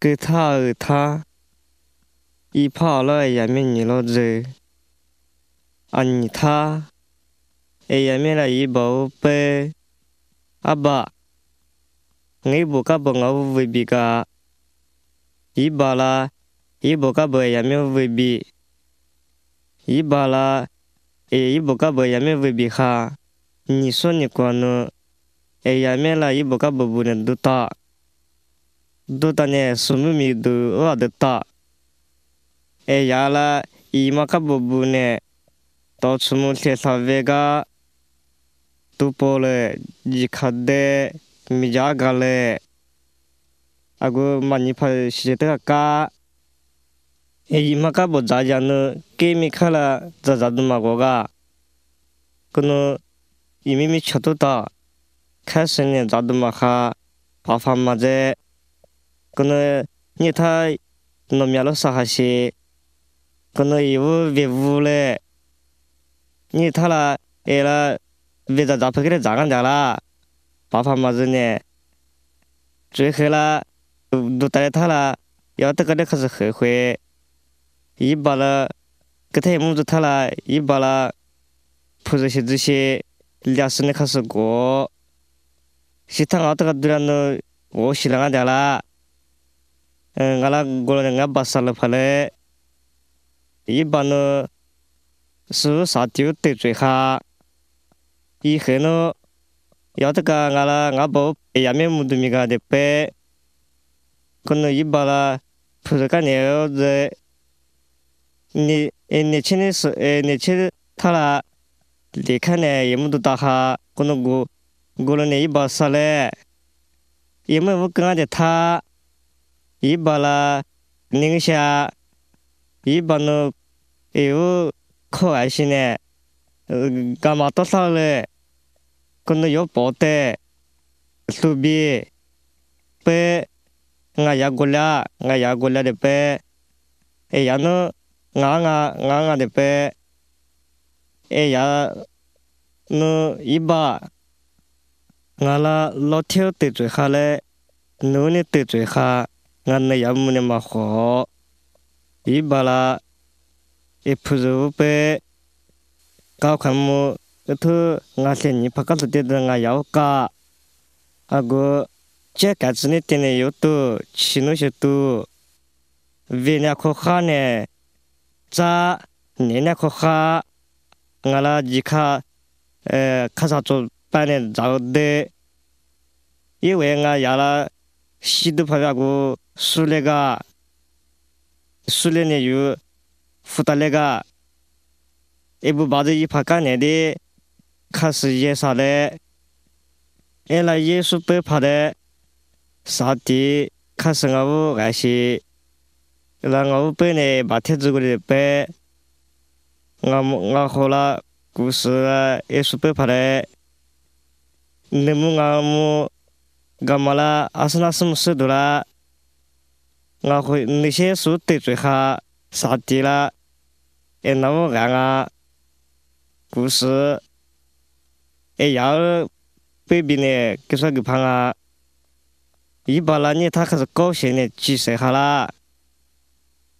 给他儿他，一跑了也没你了子，啊你他，也没了一包背，啊爸，你不干不我未必个，一把啦，一不干不也没未必，一把啦，也一不干不也没未必哈，你说你管呢？哎呀，没了，一不干不不能都打。do ta ne sumu mi du wa de ta e ya la i ma ka bu bu ne to sumu se sa ve ga tu po le ji kha de mi ja ga le agu ma ni pha shi te ka e i ma ka bu za ja no ke mi kha la za za du ma go ga ko no i mi mi cha to ta 开始呢，咋的嘛哈，爸爸嘛在。可能你他弄面了啥哈些，可能有为屋嘞，你他那，哎啦，为啥咋不给他咋干掉啦？爸爸妈子呢？最后啦，都带他啦，要得个的可是后悔，一把了，给他也母子他啦，一把了，铺这些这些，俩是呢开始过，是他熬得个对了呢，我洗了俺掉啦。嗯，阿拉过了阿爸沙了，他嘞，一般呢是杀丢得罪哈，以后呢，要得个阿拉阿婆下面木都米个的呗，可能一般啦，不是干牛子，你哎你轻的是年你的他啦，离开呢也木都大哈，可能过过了呢一巴沙嘞，也没有跟阿的他。伊把啦，宁夏，一把呢，有可爱些呢，呃，干嘛多少嘞？可能有包的，苏比，白，俺家过来，俺家过来的白，哎呀呢，俺俺俺俺的白，哎呀，呢一把，俺啦老天得罪下来，奴呢得罪下。Ngân này yam mune ma khó ý bà là ý phụ dụ bê cao khăn mù cái thứ ngà xe nhị phá cắt tự tiết ngà yao cả à gô chế cả chân này tên này yếu tu chỉ nó sẽ tu vì nhà khó khăn nè cha nè nhà khó khăn ngà là gì khá khá sao cho bạn này giáo đề 因为我呀啦，西都拍下过。苏那个，苏那呢有，福达那个，一部把这一拍干年的，开始也啥的，哎那耶稣被拍的，啥的开始我爱些，那我被呢把帖子过来背，我我好了故事耶稣被拍的，那么我么干嘛啦？阿是那什么事的啦？我会那些书得罪哈啥的啦，哎，那么按啊，故事，哎，要北边呢，给说个胖啊，一把那年他开始高兴的，几岁下啦，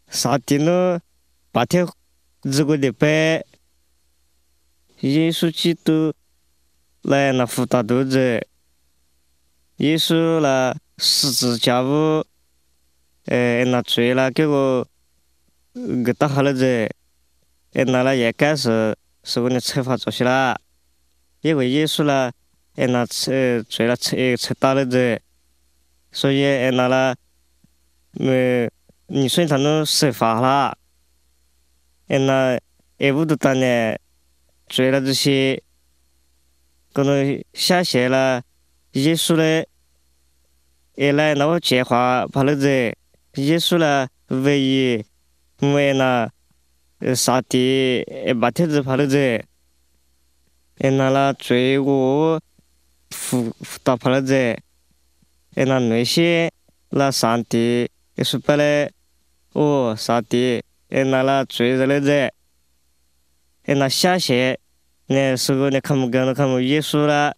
啥的呢，白天日过的白，耶稣基督来那福大肚子，耶稣那十字架屋。哎，那醉了，结果给打好了子，哎，那了也该是是我的惩罚做些了，因为耶稣了，哎，那吃醉了吃吃打了子，所以哎那了，呃，你说他能释法了，哎那哎五度当呢，醉了这些，可能下线了，耶稣嘞，哎来那我计划把了。子跑了子，哎那了罪恶负打跑了子，哎那那些那上帝也是本来哦杀的，哎那了罪人的子，哎那下些那时候你看不跟那看不耶稣了，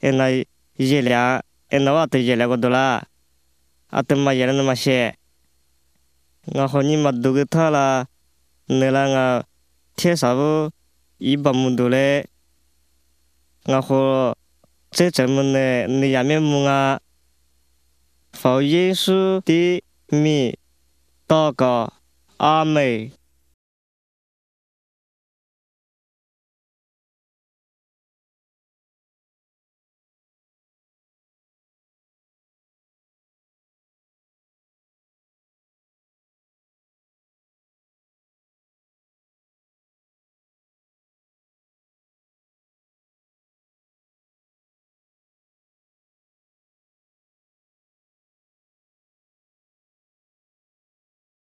哎那一两哎那我都一两个多了。阿德玛耶了那么些，我和你们都给他了，你让我贴啥不一百木多嘞，我和这怎么呢？你也没木啊？放耶稣的米祷告，阿门。